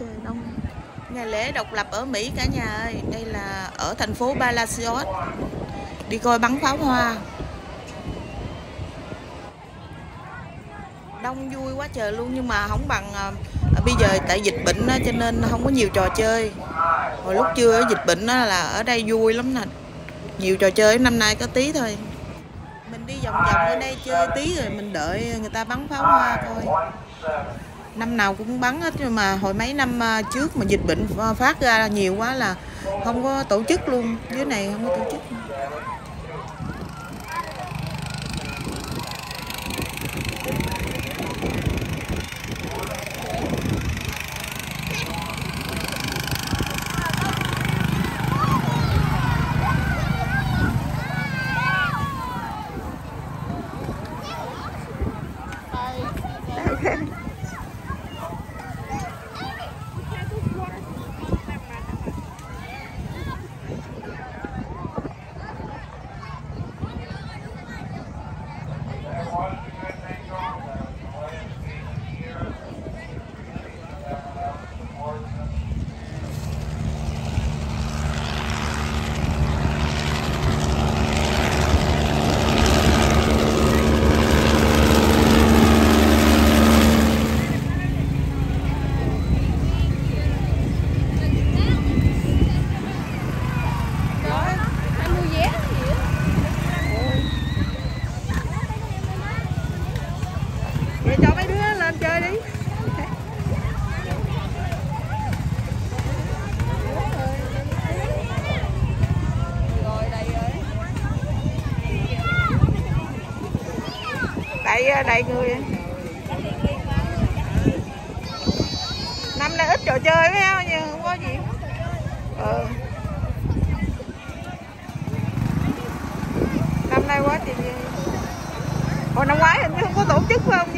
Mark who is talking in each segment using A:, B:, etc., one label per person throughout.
A: trời đông ngày lễ độc lập ở Mỹ cả nhà ơi. Đây là ở thành phố Palacios. Đi coi bắn pháo hoa. Đông vui quá trời luôn nhưng mà không bằng à, bây giờ tại dịch bệnh á, cho nên không có nhiều trò chơi. Hồi lúc chưa dịch bệnh á, là ở đây vui lắm nè. Nhiều trò chơi năm nay có tí thôi. Mình đi vòng vòng ở đây chơi tí rồi mình đợi người ta bắn pháo hoa thôi năm nào cũng bắn hết, nhưng mà hồi mấy năm à, trước mà dịch bệnh à, phát ra nhiều quá là không có tổ chức luôn. Dưới này không có tổ chức
B: Anh mua vé gì á?
A: Vậy cho mấy đứa lên chơi đi.
B: Đầy ờ,
A: đầy người. Năm nay ít trò chơi với nhau nhưng không có gì. Ừ. năm nay quá thì hồi năm ngoái hình như không có tổ chức phải không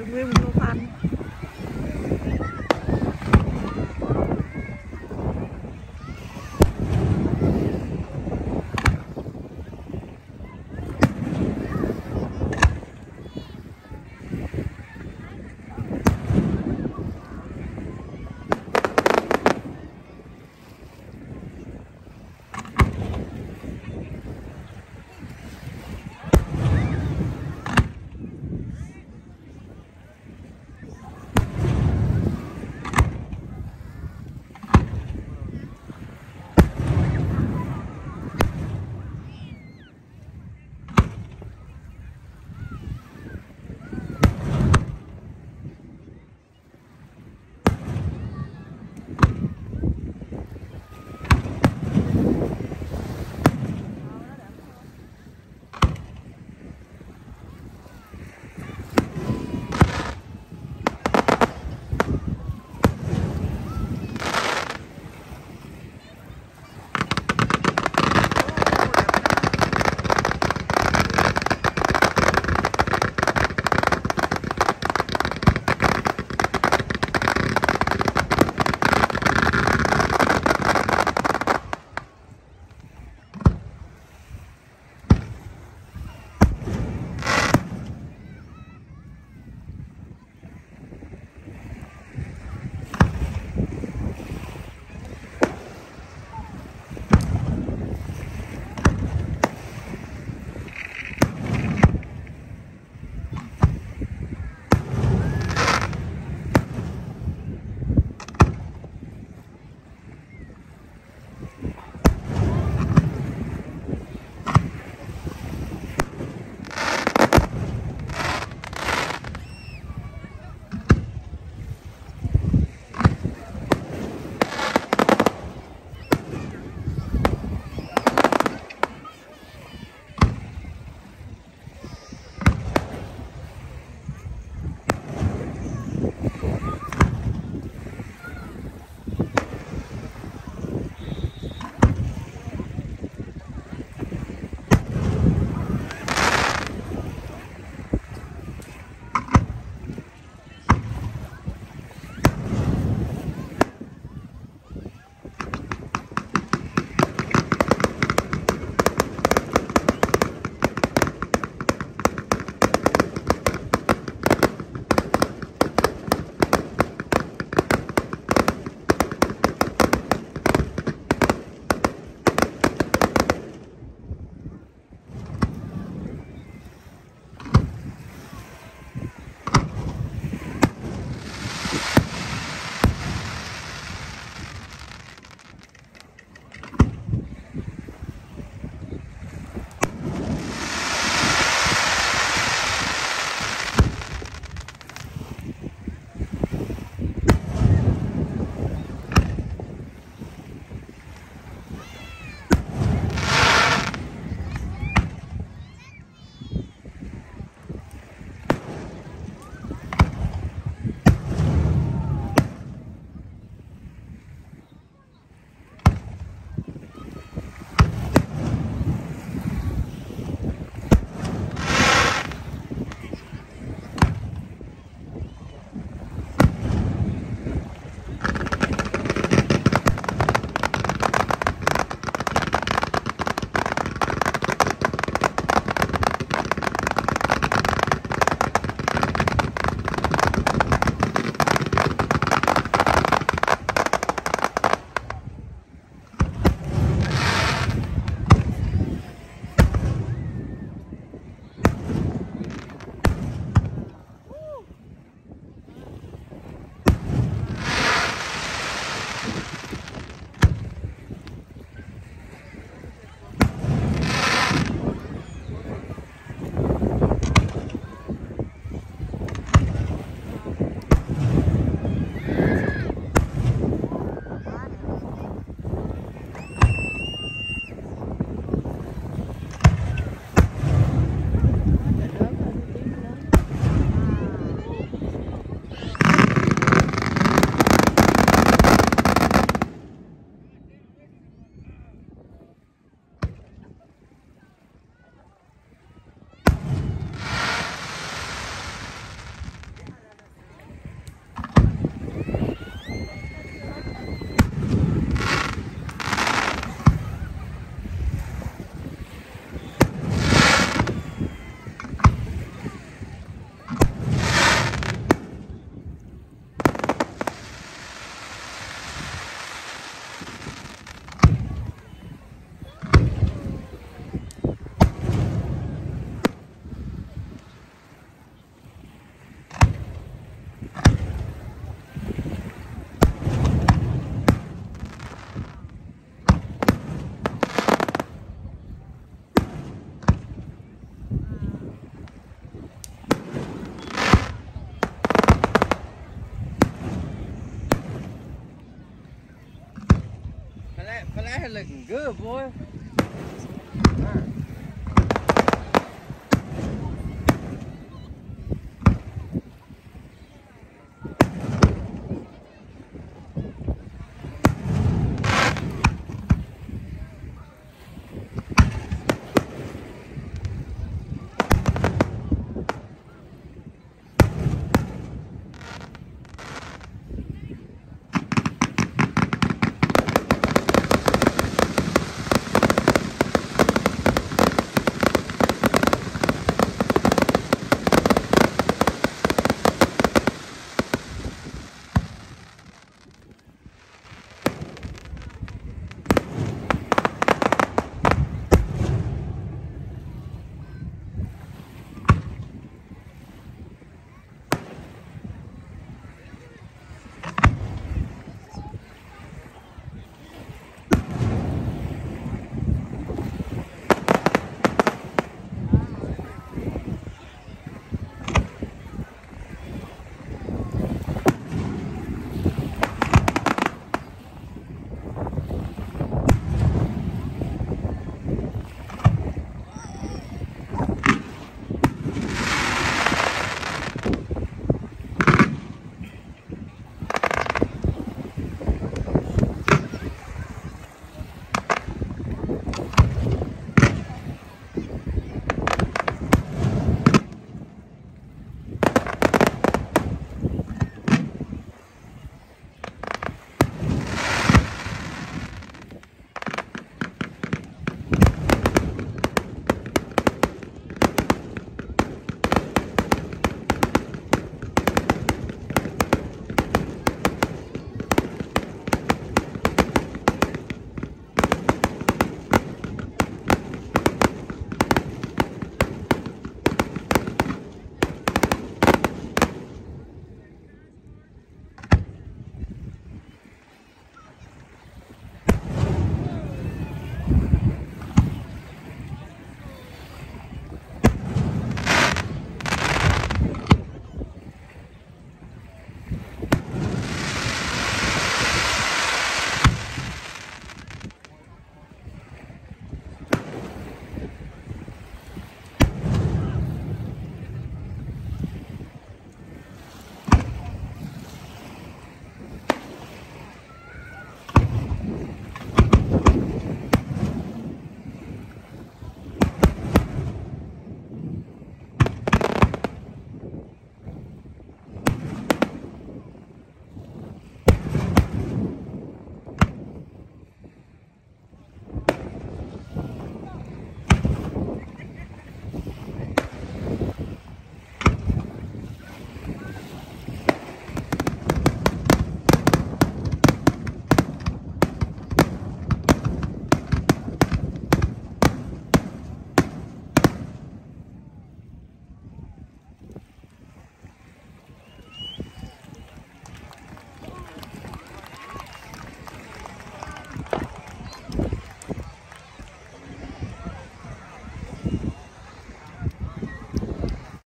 A: 我们做饭。Duyên?
C: looking good, boy.